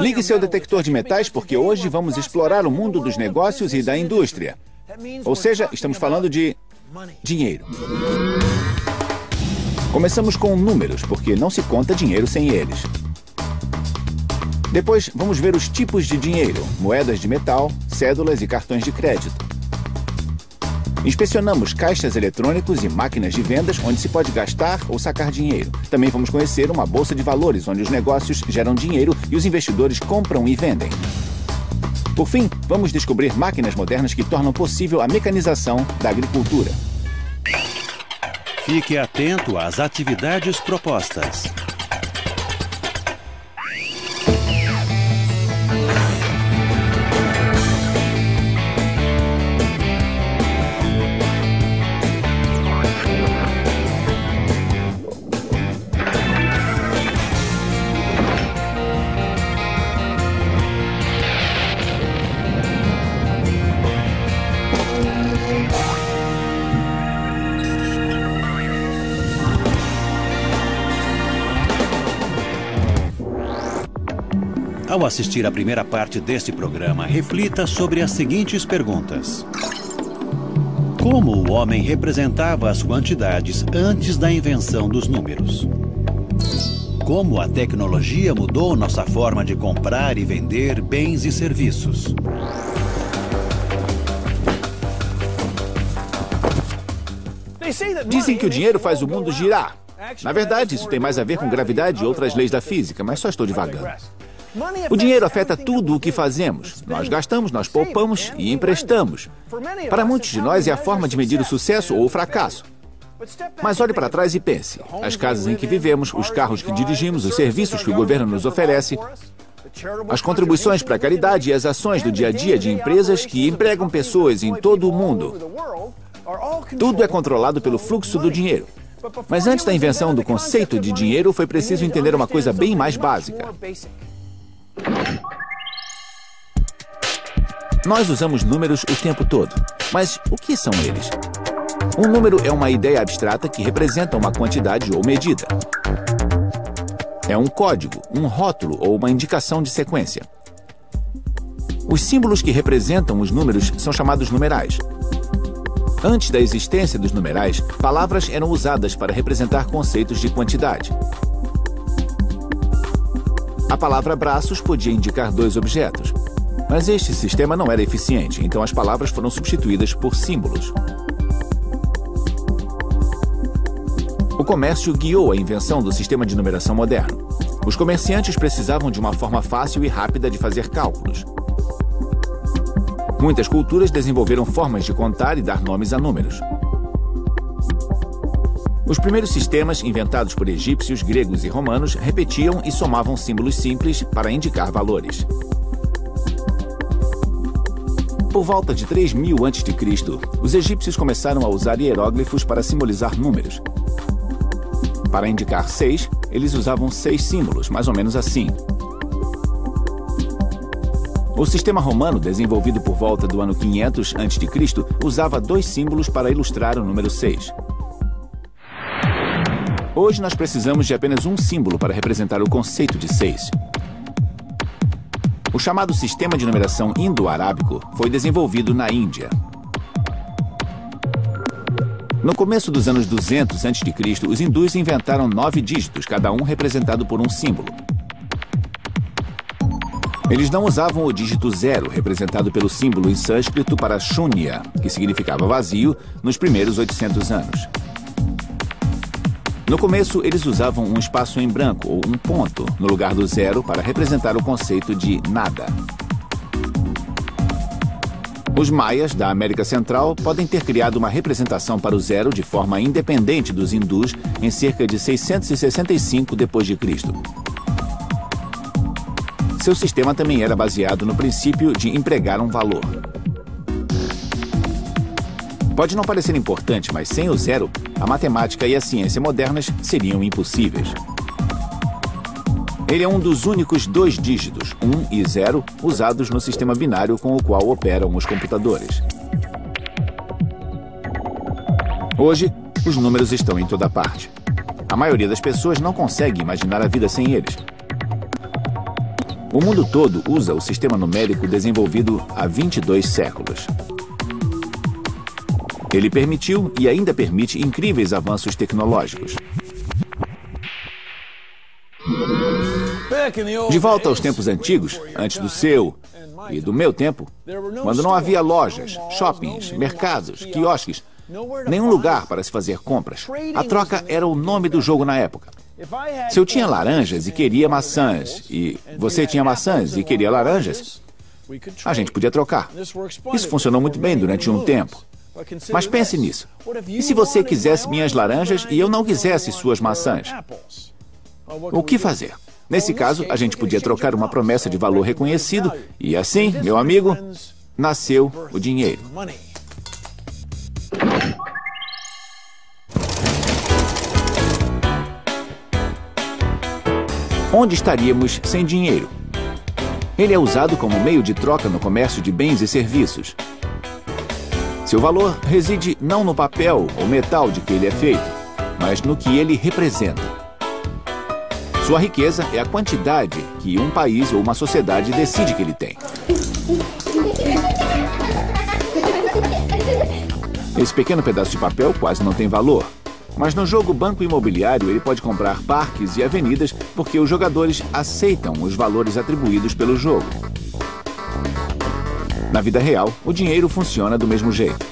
Ligue seu detector de metais porque hoje vamos explorar o mundo dos negócios e da indústria. Ou seja, estamos falando de dinheiro. Começamos com números, porque não se conta dinheiro sem eles. Depois, vamos ver os tipos de dinheiro, moedas de metal, cédulas e cartões de crédito. Inspecionamos caixas eletrônicos e máquinas de vendas onde se pode gastar ou sacar dinheiro. Também vamos conhecer uma bolsa de valores onde os negócios geram dinheiro e os investidores compram e vendem. Por fim, vamos descobrir máquinas modernas que tornam possível a mecanização da agricultura. Fique atento às atividades propostas. Ao assistir à primeira parte deste programa, reflita sobre as seguintes perguntas. Como o homem representava as quantidades antes da invenção dos números? Como a tecnologia mudou nossa forma de comprar e vender bens e serviços? Dizem que o dinheiro faz o mundo girar. Na verdade, isso tem mais a ver com gravidade e outras leis da física, mas só estou divagando. O dinheiro afeta tudo o que fazemos. Nós gastamos, nós poupamos e emprestamos. Para muitos de nós é a forma de medir o sucesso ou o fracasso. Mas olhe para trás e pense: as casas em que vivemos, os carros que dirigimos, os serviços que o governo nos oferece, as contribuições para a caridade e as ações do dia a dia de empresas que empregam pessoas em todo o mundo. Tudo é controlado pelo fluxo do dinheiro. Mas antes da invenção do conceito de dinheiro, foi preciso entender uma coisa bem mais básica. Nós usamos números o tempo todo, mas o que são eles? Um número é uma ideia abstrata que representa uma quantidade ou medida. É um código, um rótulo ou uma indicação de sequência. Os símbolos que representam os números são chamados numerais. Antes da existência dos numerais, palavras eram usadas para representar conceitos de quantidade. A palavra braços podia indicar dois objetos. Mas este sistema não era eficiente, então as palavras foram substituídas por símbolos. O comércio guiou a invenção do sistema de numeração moderno. Os comerciantes precisavam de uma forma fácil e rápida de fazer cálculos. Muitas culturas desenvolveram formas de contar e dar nomes a números. Os primeiros sistemas, inventados por egípcios, gregos e romanos, repetiam e somavam símbolos simples para indicar valores. Por volta de 3000 a.C., os egípcios começaram a usar hieróglifos para simbolizar números. Para indicar seis, eles usavam seis símbolos, mais ou menos assim. O sistema romano, desenvolvido por volta do ano 500 a.C., usava dois símbolos para ilustrar o número 6. Hoje nós precisamos de apenas um símbolo para representar o conceito de seis. O chamado sistema de numeração indo-arábico foi desenvolvido na Índia. No começo dos anos 200 a.C., os hindus inventaram nove dígitos, cada um representado por um símbolo. Eles não usavam o dígito zero, representado pelo símbolo em sânscrito para shunya, que significava vazio, nos primeiros 800 anos. No começo, eles usavam um espaço em branco ou um ponto no lugar do zero para representar o conceito de nada. Os maias da América Central podem ter criado uma representação para o zero de forma independente dos hindus em cerca de 665 d.C. Seu sistema também era baseado no princípio de empregar um valor. Pode não parecer importante, mas sem o zero, a matemática e a ciência modernas seriam impossíveis. Ele é um dos únicos dois dígitos, 1 um e 0, usados no sistema binário com o qual operam os computadores. Hoje, os números estão em toda parte. A maioria das pessoas não consegue imaginar a vida sem eles. O mundo todo usa o sistema numérico desenvolvido há 22 séculos. Ele permitiu e ainda permite incríveis avanços tecnológicos. De volta aos tempos antigos, antes do seu e do meu tempo, quando não havia lojas, shoppings, mercados, quiosques, nenhum lugar para se fazer compras, a troca era o nome do jogo na época. Se eu tinha laranjas e queria maçãs, e você tinha maçãs e queria laranjas, a gente podia trocar. Isso funcionou muito bem durante um tempo. Mas pense nisso. E se você quisesse minhas laranjas e eu não quisesse suas maçãs? O que fazer? Nesse caso, a gente podia trocar uma promessa de valor reconhecido e assim, meu amigo, nasceu o dinheiro. Onde estaríamos sem dinheiro? Ele é usado como meio de troca no comércio de bens e serviços. Seu valor reside não no papel ou metal de que ele é feito, mas no que ele representa. Sua riqueza é a quantidade que um país ou uma sociedade decide que ele tem. Esse pequeno pedaço de papel quase não tem valor. Mas no jogo Banco Imobiliário ele pode comprar parques e avenidas porque os jogadores aceitam os valores atribuídos pelo jogo. Na vida real, o dinheiro funciona do mesmo jeito.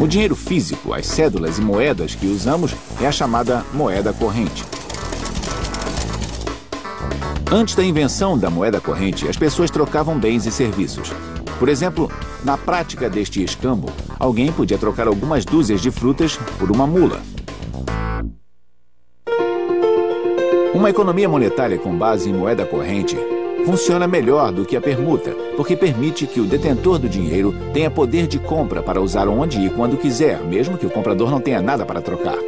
O dinheiro físico, as cédulas e moedas que usamos, é a chamada moeda corrente. Antes da invenção da moeda corrente, as pessoas trocavam bens e serviços. Por exemplo, na prática deste escambo, alguém podia trocar algumas dúzias de frutas por uma mula. Uma economia monetária com base em moeda corrente funciona melhor do que a permuta, porque permite que o detentor do dinheiro tenha poder de compra para usar onde e quando quiser, mesmo que o comprador não tenha nada para trocar.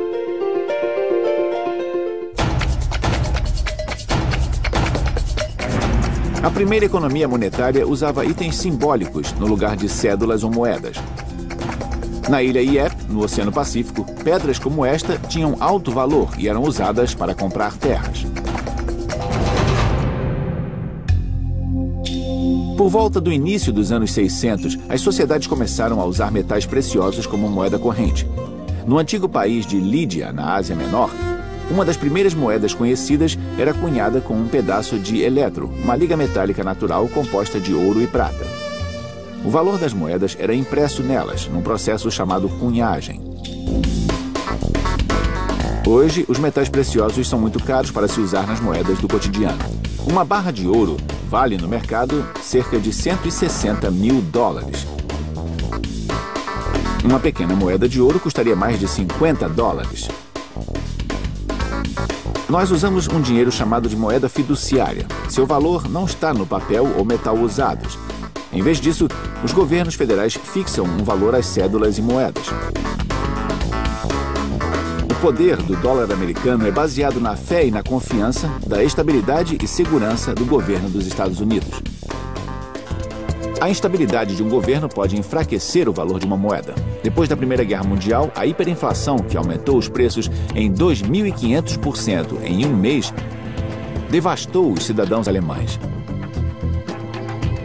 A primeira economia monetária usava itens simbólicos no lugar de cédulas ou moedas. Na ilha Iep, no Oceano Pacífico, pedras como esta tinham alto valor e eram usadas para comprar terras. Por volta do início dos anos 600, as sociedades começaram a usar metais preciosos como moeda corrente. No antigo país de Lídia, na Ásia Menor, uma das primeiras moedas conhecidas era cunhada com um pedaço de eletro, uma liga metálica natural composta de ouro e prata. O valor das moedas era impresso nelas, num processo chamado cunhagem. Hoje, os metais preciosos são muito caros para se usar nas moedas do cotidiano. Uma barra de ouro vale no mercado cerca de 160 mil dólares. Uma pequena moeda de ouro custaria mais de 50 dólares. Nós usamos um dinheiro chamado de moeda fiduciária. Seu valor não está no papel ou metal usados. Em vez disso, os governos federais fixam um valor às cédulas e moedas. Poder do dólar americano é baseado na fé e na confiança da estabilidade e segurança do governo dos Estados Unidos. A instabilidade de um governo pode enfraquecer o valor de uma moeda. Depois da Primeira Guerra Mundial, a hiperinflação, que aumentou os preços em 2.500% em um mês, devastou os cidadãos alemães.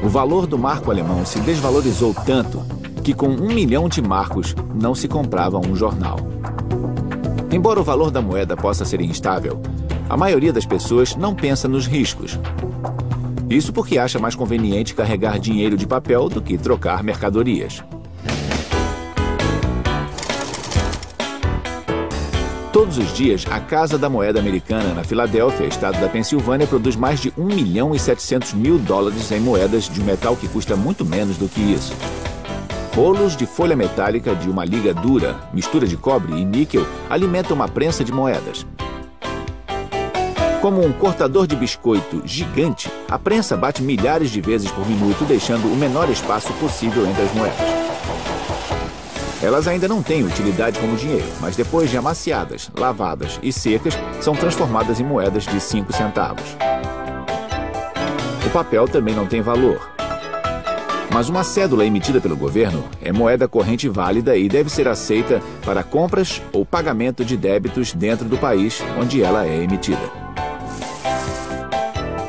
O valor do marco alemão se desvalorizou tanto que com um milhão de marcos não se comprava um jornal. Embora o valor da moeda possa ser instável, a maioria das pessoas não pensa nos riscos. Isso porque acha mais conveniente carregar dinheiro de papel do que trocar mercadorias. Todos os dias, a Casa da Moeda Americana, na Filadélfia, estado da Pensilvânia, produz mais de 1 milhão e 700 mil dólares em moedas de um metal que custa muito menos do que isso. Rolos de folha metálica de uma liga dura, mistura de cobre e níquel, alimentam uma prensa de moedas. Como um cortador de biscoito gigante, a prensa bate milhares de vezes por minuto, deixando o menor espaço possível entre as moedas. Elas ainda não têm utilidade como dinheiro, mas depois de amaciadas, lavadas e secas, são transformadas em moedas de 5 centavos. O papel também não tem valor. Mas uma cédula emitida pelo governo é moeda corrente válida e deve ser aceita para compras ou pagamento de débitos dentro do país onde ela é emitida.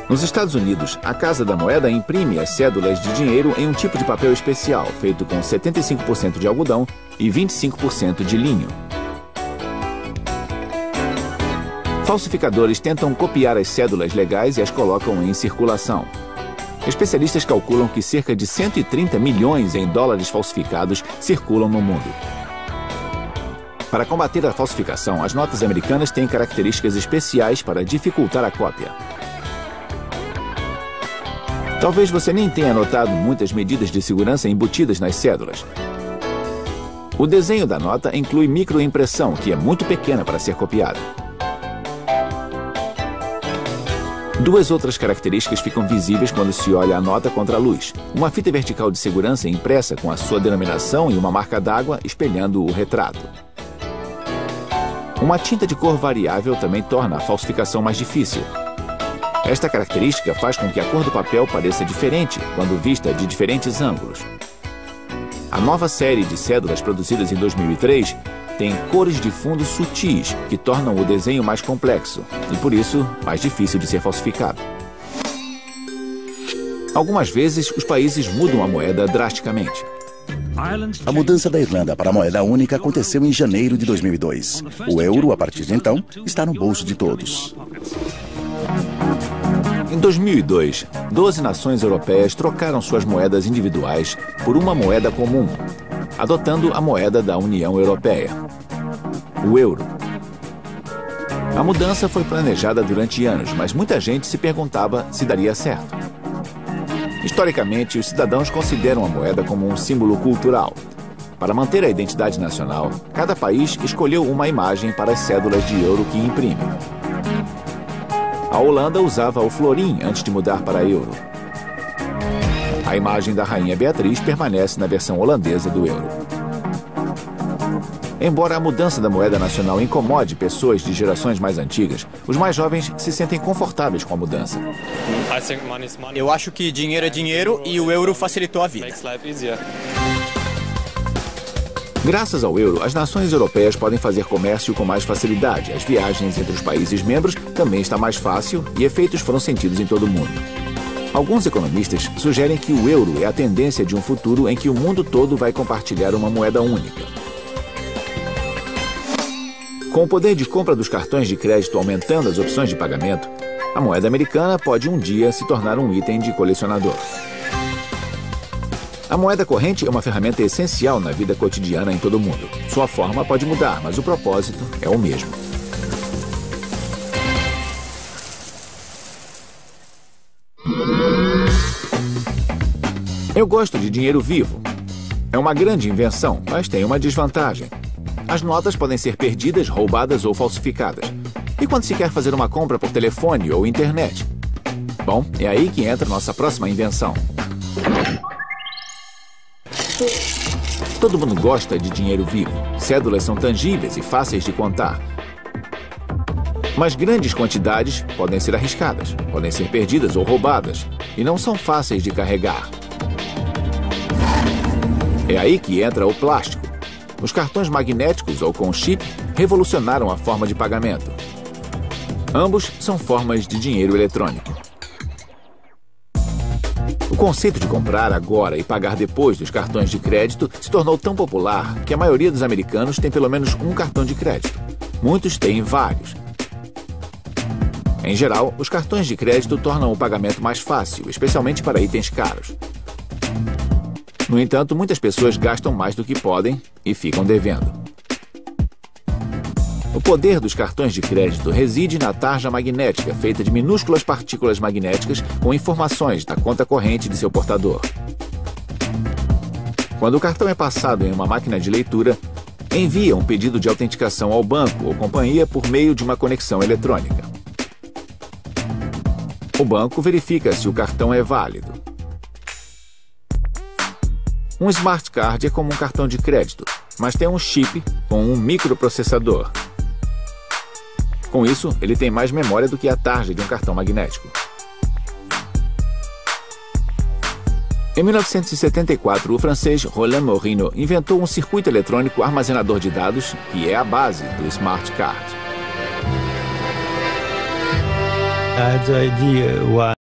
Nos Estados Unidos, a Casa da Moeda imprime as cédulas de dinheiro em um tipo de papel especial, feito com 75% de algodão e 25% de linho. Falsificadores tentam copiar as cédulas legais e as colocam em circulação. Especialistas calculam que cerca de 130 milhões em dólares falsificados circulam no mundo. Para combater a falsificação, as notas americanas têm características especiais para dificultar a cópia. Talvez você nem tenha notado muitas medidas de segurança embutidas nas cédulas. O desenho da nota inclui microimpressão, que é muito pequena para ser copiada. Duas outras características ficam visíveis quando se olha a nota contra a luz. Uma fita vertical de segurança impressa com a sua denominação e uma marca d'água espelhando o retrato. Uma tinta de cor variável também torna a falsificação mais difícil. Esta característica faz com que a cor do papel pareça diferente quando vista de diferentes ângulos. A nova série de cédulas produzidas em 2003 tem cores de fundo sutis que tornam o desenho mais complexo e, por isso, mais difícil de ser falsificado. Algumas vezes, os países mudam a moeda drasticamente. A mudança da Irlanda para a moeda única aconteceu em janeiro de 2002. O euro, a partir de então, está no bolso de todos. Em 2002, 12 nações europeias trocaram suas moedas individuais por uma moeda comum, adotando a moeda da União Europeia, o euro. A mudança foi planejada durante anos, mas muita gente se perguntava se daria certo. Historicamente, os cidadãos consideram a moeda como um símbolo cultural. Para manter a identidade nacional, cada país escolheu uma imagem para as cédulas de euro que imprime. A Holanda usava o florim antes de mudar para euro. A imagem da Rainha Beatriz permanece na versão holandesa do euro. Embora a mudança da moeda nacional incomode pessoas de gerações mais antigas, os mais jovens se sentem confortáveis com a mudança. Eu acho que dinheiro é dinheiro e o euro facilitou a vida. Graças ao euro, as nações europeias podem fazer comércio com mais facilidade. As viagens entre os países membros também está mais fácil e efeitos foram sentidos em todo o mundo. Alguns economistas sugerem que o euro é a tendência de um futuro em que o mundo todo vai compartilhar uma moeda única. Com o poder de compra dos cartões de crédito aumentando as opções de pagamento, a moeda americana pode um dia se tornar um item de colecionador. A moeda corrente é uma ferramenta essencial na vida cotidiana em todo o mundo. Sua forma pode mudar, mas o propósito é o mesmo. Eu gosto de dinheiro vivo. É uma grande invenção, mas tem uma desvantagem. As notas podem ser perdidas, roubadas ou falsificadas. E quando se quer fazer uma compra por telefone ou internet? Bom, é aí que entra nossa próxima invenção. Todo mundo gosta de dinheiro vivo. Cédulas são tangíveis e fáceis de contar. Mas grandes quantidades podem ser arriscadas, podem ser perdidas ou roubadas, e não são fáceis de carregar. É aí que entra o plástico. Os cartões magnéticos ou com chip revolucionaram a forma de pagamento. Ambos são formas de dinheiro eletrônico. O conceito de comprar agora e pagar depois dos cartões de crédito se tornou tão popular que a maioria dos americanos tem pelo menos um cartão de crédito. Muitos têm vários. Em geral, os cartões de crédito tornam o pagamento mais fácil, especialmente para itens caros. No entanto, muitas pessoas gastam mais do que podem e ficam devendo. O poder dos cartões de crédito reside na tarja magnética, feita de minúsculas partículas magnéticas com informações da conta corrente de seu portador. Quando o cartão é passado em uma máquina de leitura, envia um pedido de autenticação ao banco ou companhia por meio de uma conexão eletrônica. O banco verifica se o cartão é válido. Um smart card é como um cartão de crédito, mas tem um chip com um microprocessador. Com isso, ele tem mais memória do que a tarja de um cartão magnético. Em 1974, o francês Roland Morino inventou um circuito eletrônico armazenador de dados que é a base do smart card.